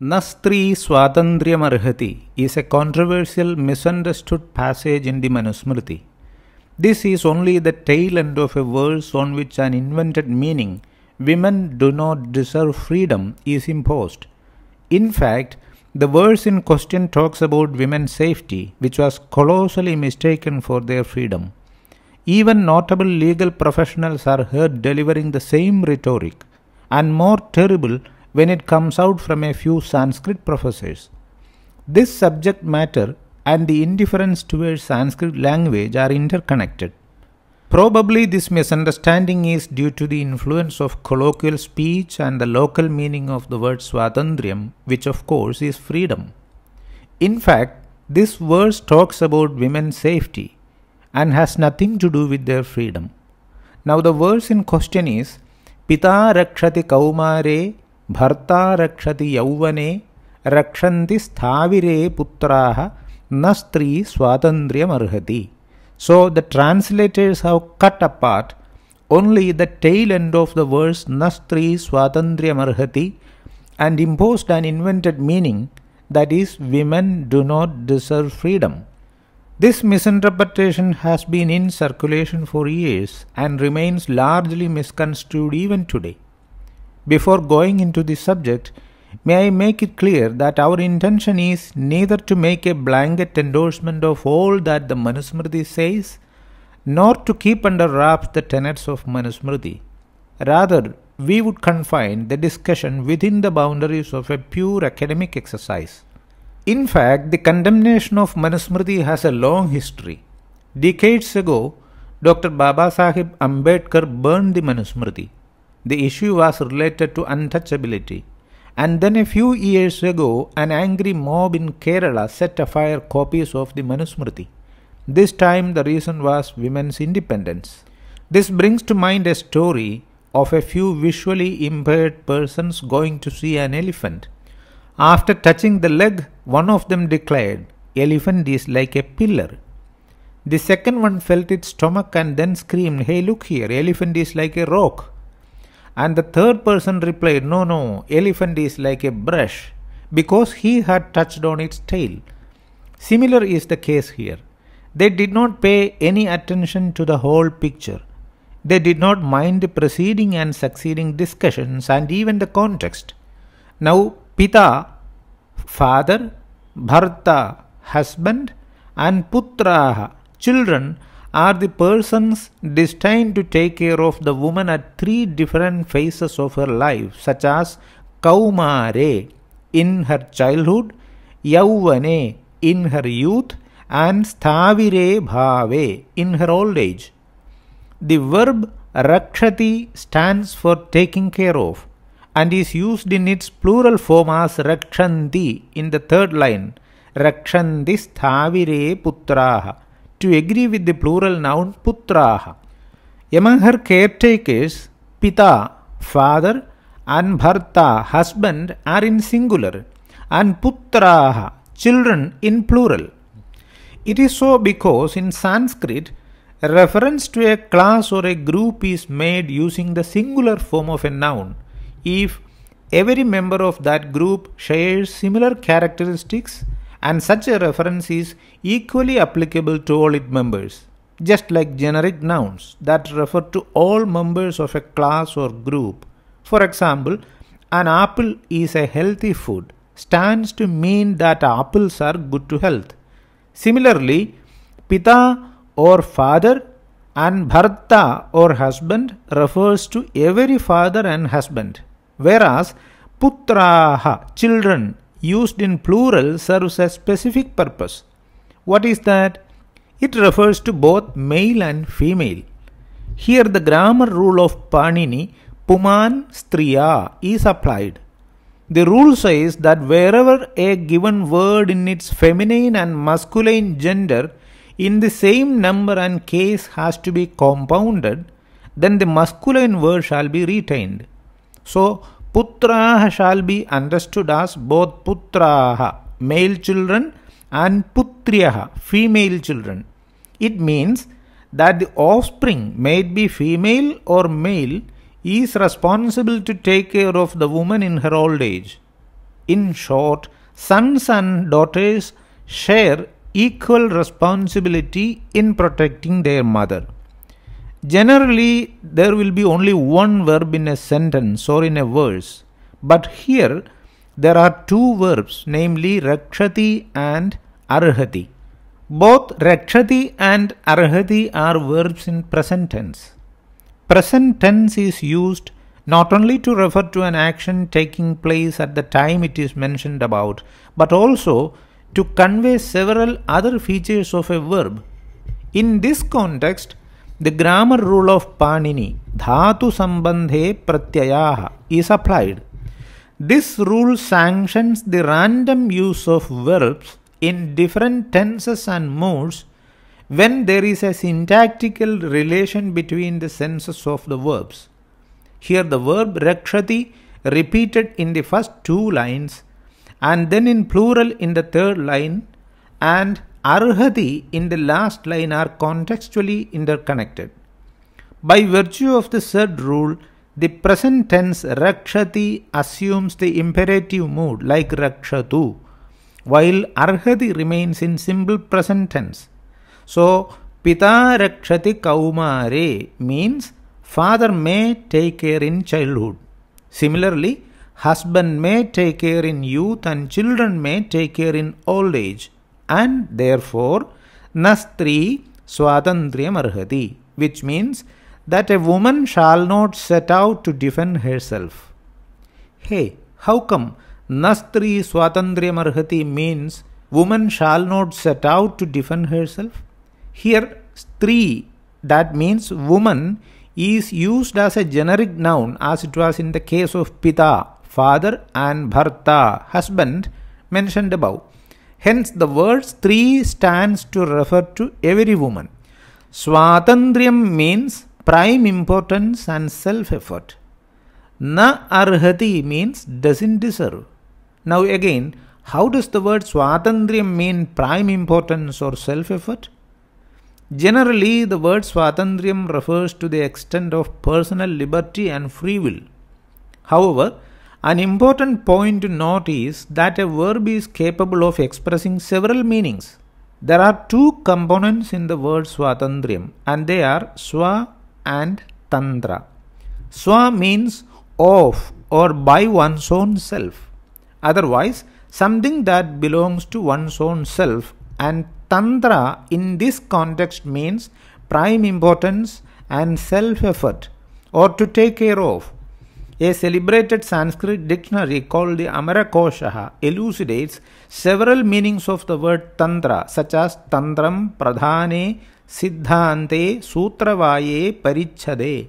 Nastri Swatandryamarhati is a controversial misunderstood passage in the Manusmriti. This is only the tail end of a verse on which an invented meaning, women do not deserve freedom, is imposed. In fact, the verse in question talks about women's safety, which was colossally mistaken for their freedom. Even notable legal professionals are heard delivering the same rhetoric, and more terrible when it comes out from a few Sanskrit professors. This subject matter and the indifference towards Sanskrit language are interconnected. Probably this misunderstanding is due to the influence of colloquial speech and the local meaning of the word swatandriyam, which of course is freedom. In fact, this verse talks about women's safety and has nothing to do with their freedom. Now, the verse in question is Pita rakshati kaumare ಭರ್ತಾ ರಕ್ಷತಿ ಯೌವನೆ ರಕ್ಷಂತಿ ಸ್ಥಾವಿರೇ ಪುತ್ರಾ ನ ಸ್ತ್ರೀ ಸ್ವಾತಂತ್ರ್ಯಮರ್ಹತಿ so the translators have cut a part only the tail end of the words ನ ಸ್ತ್ರೀ ಸ್ವಾತಂತ್ರ್ಯಮರ್ಹತಿ and imposed an invented meaning that is, women do not deserve freedom. This misinterpretation has been in circulation for years and remains largely misconstrued even today. Before going into the subject, may I make it clear that our intention is neither to make a blanket endorsement of all that the Manusmriti says, nor to keep under wraps the tenets of Manusmriti. Rather, we would confine the discussion within the boundaries of a pure academic exercise. In fact, the condemnation of Manusmriti has a long history. Decades ago, Dr. Baba Sahib Ambedkar burned the Manusmriti. The issue was related to untouchability. And then a few years ago, an angry mob in Kerala set afire copies of the Manusmriti. This time, the reason was women's independence. This brings to mind a story of a few visually impaired persons going to see an elephant. After touching the leg, one of them declared, Elephant is like a pillar. The second one felt its stomach and then screamed, Hey, look here, elephant is like a rock. And the third person replied, No, no, elephant is like a brush because he had touched on its tail. Similar is the case here. They did not pay any attention to the whole picture. They did not mind the preceding and succeeding discussions and even the context. Now, Pita, father, Bharta, husband, and Putraha, children, are the persons destined to take care of the woman at three different phases of her life, such as Kaumare in her childhood, Yauvane in her youth, and Stavire Bhave in her old age. The verb Rakshati stands for taking care of and is used in its plural form as Rakshanti in the third line. Rakshanti Stavire Putraha to agree with the plural noun putraha. Among her caretakers, pita, father, and bharta, husband, are in singular, and putraha, children, in plural. It is so because in Sanskrit, reference to a class or a group is made using the singular form of a noun if every member of that group shares similar characteristics and such a reference is equally applicable to all its members, just like generic nouns that refer to all members of a class or group. For example, an apple is a healthy food stands to mean that apples are good to health. Similarly, pita or father and bharta or husband refers to every father and husband, whereas putraha, children, used in plural serves a specific purpose. What is that? It refers to both male and female. Here the grammar rule of Panini, Puman Striya, is applied. The rule says that wherever a given word in its feminine and masculine gender in the same number and case has to be compounded, then the masculine word shall be retained. So, Putraha shall be understood as both Putraha, male children, and Putriyaha, female children. It means that the offspring, may it be female or male, is responsible to take care of the woman in her old age. In short, sons and daughters share equal responsibility in protecting their mother. Generally, there will be only one verb in a sentence or in a verse, but here there are two verbs, namely rakshati and arhati. Both rakshati and arhati are verbs in present tense. Present tense is used not only to refer to an action taking place at the time it is mentioned about, but also to convey several other features of a verb. In this context, the grammar rule of Panini, Dhatu Sambandhe Pratyayaha, is applied. This rule sanctions the random use of verbs in different tenses and moods when there is a syntactical relation between the senses of the verbs. Here the verb rakshati repeated in the first two lines and then in plural in the third line and arhati in the last line are contextually interconnected. By virtue of the said rule, the present tense rakshati assumes the imperative mood like rakshatu, while arhati remains in simple present tense. So, pita rakshati kaumare means father may take care in childhood. Similarly, husband may take care in youth and children may take care in old age and therefore nastri swatandriyam arhati which means that a woman shall not set out to defend herself. Hey, how come nastri swatandriyam arhati means woman shall not set out to defend herself? Here, stri that means woman is used as a generic noun as it was in the case of pita, father, and bharta, husband, mentioned above. Hence, the word stri stands to refer to every woman. Swatandriyam means prime importance and self effort. Na arhati means doesn't deserve. Now, again, how does the word swatandriyam mean prime importance or self effort? Generally, the word swatandriyam refers to the extent of personal liberty and free will. However, an important point to note is that a verb is capable of expressing several meanings. There are two components in the word swatandriyam and they are swa and tantra. Swa means of or by one's own self. Otherwise, something that belongs to one's own self and tantra in this context means prime importance and self effort or to take care of a celebrated Sanskrit dictionary called the Amarakosha elucidates several meanings of the word Tantra, such as Tantram, Pradhane, Siddhante, Sutravaye, Parichade.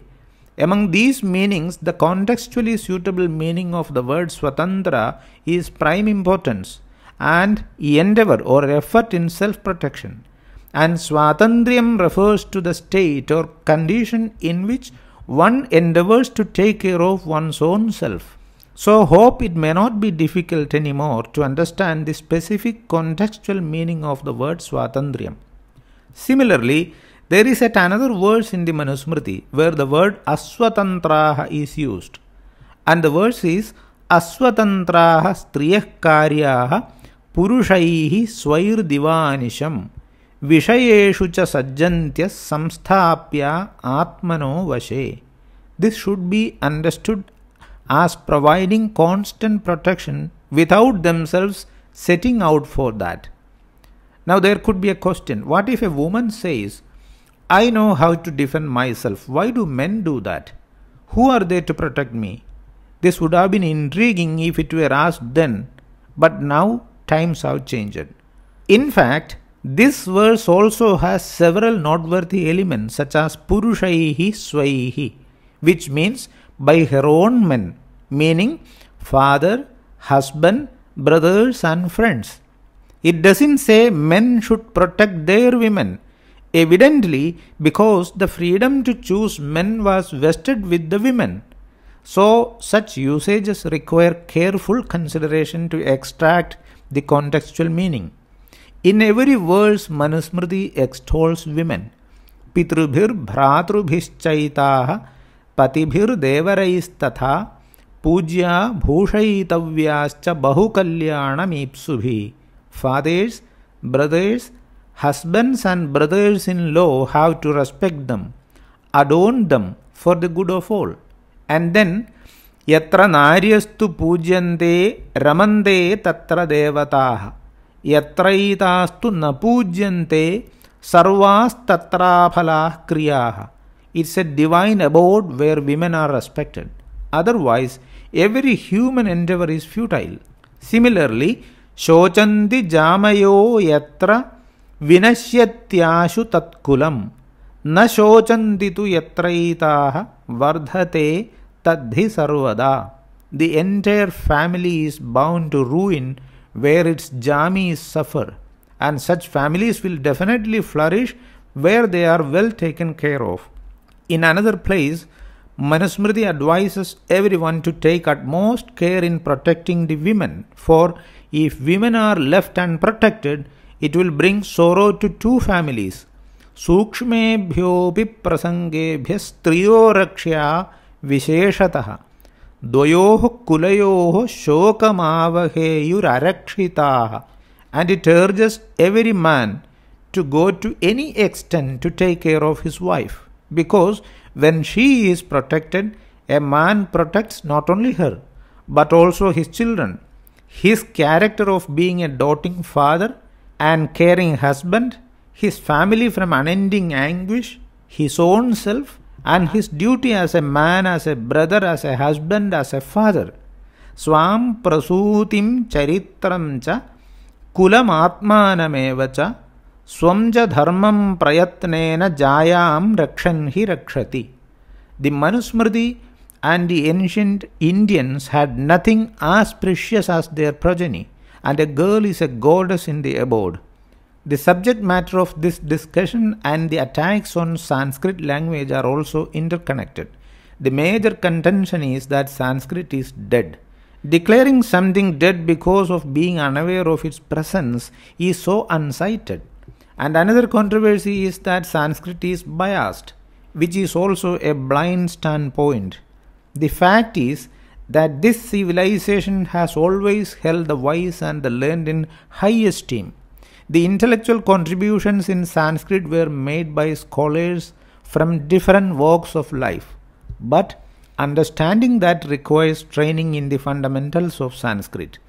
Among these meanings, the contextually suitable meaning of the word Swatantra is prime importance and endeavor or effort in self protection. And Swatandriyam refers to the state or condition in which one endeavors to take care of one's own self. So, hope it may not be difficult anymore to understand the specific contextual meaning of the word Swatandriyam. Similarly, there is yet another verse in the Manusmriti where the word Aswatantraha is used. And the verse is Aswatantraha striyah karyaha purushaihi swair ವಿಷಯೇಷು ಚ ಸಜ್ಜಂತ್ಯ ಸಂಸ್ಥಾಪ್ಯ ಆತ್ಮನೋ ವಶೆ this should be understood as providing constant protection without themselves setting out for that. Now, there could be a question what if a woman says, I know how to defend myself, why do men do that? Who are they to protect me? This would have been intriguing if it were asked then, but now times have changed. In fact, this verse also has several noteworthy elements such as Purushaihi Swaihi, which means by her own men, meaning father, husband, brothers, and friends. It doesn't say men should protect their women, evidently because the freedom to choose men was vested with the women. So, such usages require careful consideration to extract the contextual meaning. In every words Manusmriti extols women पितृभिर्भ्रातृभिश्चता पतिभिर्देवरैस्तथा पूज्या भूषयितव्याश्च बहुकल्याणमीप्सु fathers brothers husbands and brothers in law have to respect them adorn them for the good of all and then यत्र नार्यस्तु पूज्यन्ते रमन्ते तत्र देवताः यत्रैतास्तु न पूज्यन्ते सर्वास्तत्राफलाः क्रियाः It's a divine abode where women are respected. Otherwise, every human endeavor is futile. Similarly, शोचन्ति जामयो यत्र विनश्यत्याशु तत्कुलम् न शोचन्ति तु यत्रैताः वर्धते तद्धि सर्वदा The entire family is bound to ruin where its jamis suffer, and such families will definitely flourish where they are well taken care of. In another place, Manusmriti advises everyone to take utmost care in protecting the women, for if women are left unprotected, it will bring sorrow to two families. सूक्ष्मेभ्योऽपि प्रसङ्गेभ्यः स्त्रियो रक्ष्या विशेषतः द्वयोः कुलयोः शोकमावहेयुररक्षिताः and it urges every man to go to any extent to take care of his wife because when she is protected a man protects not only her but also his children his character of being a doting father and caring husband, his family from unending anguish, his own self, and his duty as a man, as a brother, as a husband, as a father. Swam prasutim charitram cha kulam atmanameva cha swam cha dharmam prayatnena jayam rakshan hi rakshati. The Manusmriti and the ancient Indians had nothing as precious as their progeny, and a girl is a goddess in the abode. The subject matter of this discussion and the attacks on Sanskrit language are also interconnected. The major contention is that Sanskrit is dead. Declaring something dead because of being unaware of its presence is so unsighted. And another controversy is that Sanskrit is biased, which is also a blind standpoint. The fact is that this civilization has always held the wise and the learned in high esteem. The intellectual contributions in Sanskrit were made by scholars from different walks of life. But understanding that requires training in the fundamentals of Sanskrit.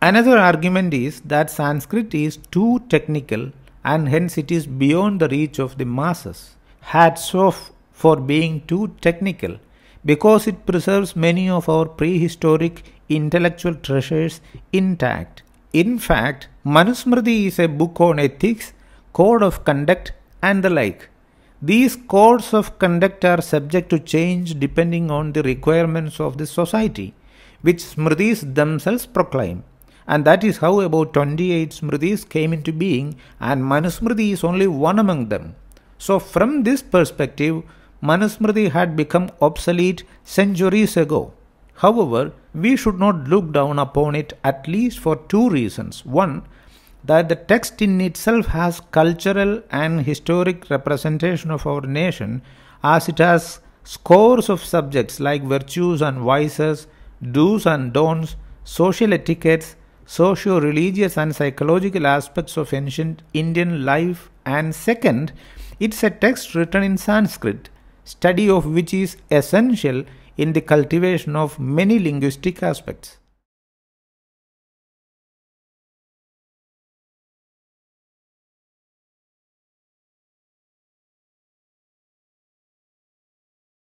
Another argument is that Sanskrit is too technical and hence it is beyond the reach of the masses. Hats off for being too technical because it preserves many of our prehistoric intellectual treasures intact. In fact, Manusmriti is a book on ethics, code of conduct, and the like. These codes of conduct are subject to change depending on the requirements of the society, which Smritis themselves proclaim. And that is how about 28 Smritis came into being, and Manusmriti is only one among them. So, from this perspective, Manusmriti had become obsolete centuries ago. However, we should not look down upon it at least for two reasons. One, that the text in itself has cultural and historic representation of our nation as it has scores of subjects like virtues and vices, do's and don'ts, social etiquettes, socio religious and psychological aspects of ancient Indian life, and second, it's a text written in Sanskrit study of which is essential in the cultivation of many linguistic aspects.